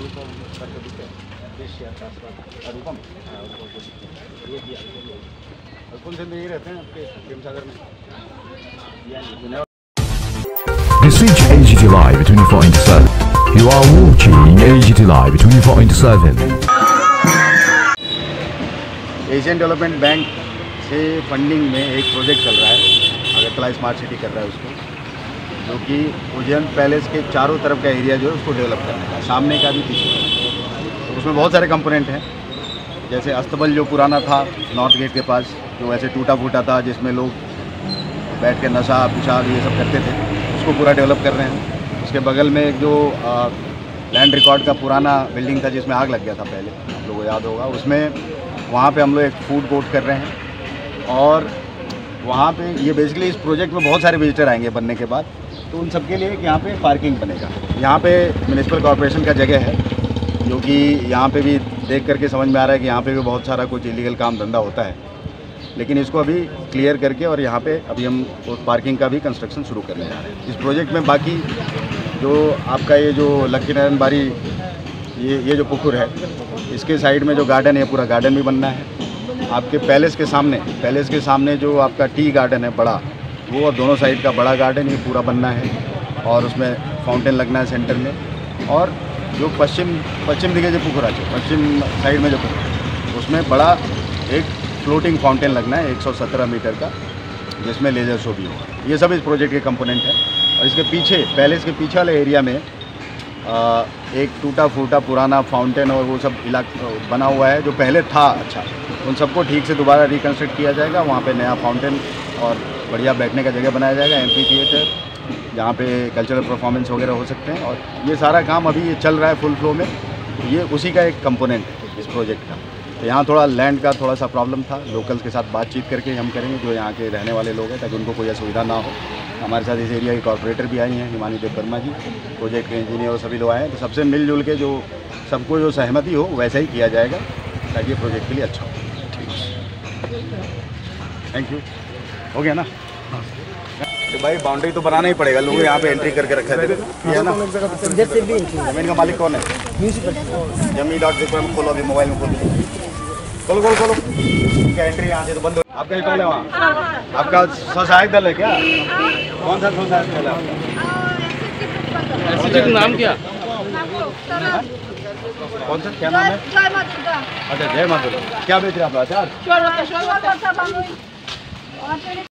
रूपम करके हाँ रूपम ये कौन से यही रहते हैं आपके प्रेम सागर में AGT Live 24 into 7. You are watching AGT Live 24 into 7. Asian development bank से फंडिंग में एक प्रोजेक्ट चल रहा है अगर अगरतला स्मार्ट सिटी कर रहा है उसको जो कि उज्जैन पैलेस के चारों तरफ़ का एरिया जो है उसको डेवलप करने का सामने का भी पीछे उसमें बहुत सारे कंपोनेंट हैं, जैसे अस्तबल जो पुराना था, नॉर्थ गेट के पास, जो ऐसे टूटा फूटा था, जिसमें लोग बैठ के नशा, पेशाब ये सब करते थे, उसको पूरा डेवलप कर रहे हैं। उसके बगल में एक जो लैंड रिकॉर्ड का पुराना बिल्डिंग था, जिसमें आग लग गया था पहले, आप लोगों को याद होगा, उसमें वहाँ पे हम लोग एक फ़ूड कोर्ट कर रहे हैं। और वहाँ पे ये बेसिकली इस प्रोजेक्ट में बहुत सारे विजिटर आएँगे बनने के बाद। तो उन सबके लिए यहाँ पे पार्किंग बनेगा। यहाँ पे म्यूनसिपल कॉरपोरेशन का जगह है, जो कि यहाँ पे भी देख करके समझ में आ रहा है कि यहाँ पे भी बहुत सारा कुछ इलीगल काम धंधा होता है। लेकिन इसको अभी क्लियर करके और यहाँ पे अभी हम उस पार्किंग का भी कंस्ट्रक्शन शुरू करने जा रहे हैं। इस प्रोजेक्ट में बाकी जो आपका ये जो लक्की नारायण बारी, ये ये जो पुखुर है, इसके साइड में जो गार्डन है, पूरा गार्डन भी बनना है। आपके पैलेस के सामने पैलेस के सामने जो आपका टी गार्डन है, बड़ा वो और दोनों साइड का बड़ा गार्डन ये पूरा बनना है और उसमें फाउंटेन लगना है सेंटर में और जो पश्चिम पश्चिम दिखे जो पुखरा আছে पश्चिम साइड में जो पुखरा उसमें बड़ा एक फ्लोटिंग फाउंटेन लगना है 117 मीटर का जिसमें लेज़र शो भी होगा। ये सब इस प्रोजेक्ट के कंपोनेंट हैं और इसके पीछे पैलेस के पीछे वाले एरिया में आ, एक टूटा फूटा पुराना फाउंटेन और वो सब इलाक बना हुआ है जो पहले था अच्छा। उन सबको ठीक से दोबारा रिकन्स्ट्रक्ट किया जाएगा वहाँ पे नया फाउंटेन और बढ़िया बैठने का जगह बनाया जाएगा एमपी थिएटर जहाँ पे कल्चरल परफॉर्मेंस वगैरह हो सकते हैं। और ये सारा काम अभी चल रहा है फुल फ्लो में। ये उसी का एक कंपोनेंट है इस प्रोजेक्ट का। तो यहाँ थोड़ा लैंड का थोड़ा सा प्रॉब्लम था। लोकल्स के साथ बातचीत करके हम करेंगे, जो यहाँ के रहने वाले लोग हैं, ताकि उनको कोई असुविधा ना हो। हमारे साथ इस एरिया के कॉरपोरेटर भी आई हैं, हिमानी देव वर्मा जी। प्रोजेक्ट के इंजीनियर सभी लोग आए हैं। तो सबसे मिलजुल के जो, सबको जो सहमति हो, वैसा ही किया जाएगा, ताकि ये प्रोजेक्ट के लिए अच्छा हो। थैंक यू हो गया ना? तो भाई बाउंड्री तो बनाना ही पड़ेगा लोग यहाँ पे एंट्री करके रखा है। ना? ज़मीन का मालिक कौन है? ज़मीन डॉट पेपर में खोलो अभी मोबाइल में खोलो खोलो खोलो खोलो। क्या एंट्री यहाँ से तो बंद हो आपका ही टोल है वहाँ? आपका स्वसहायक दल है क्या? कौन सा स्वसहायक दल है आपका? का नाम क्या? कौन सा? क्या नाम है? अच्छा जय माता। क्या बेच रहे आप? अचार water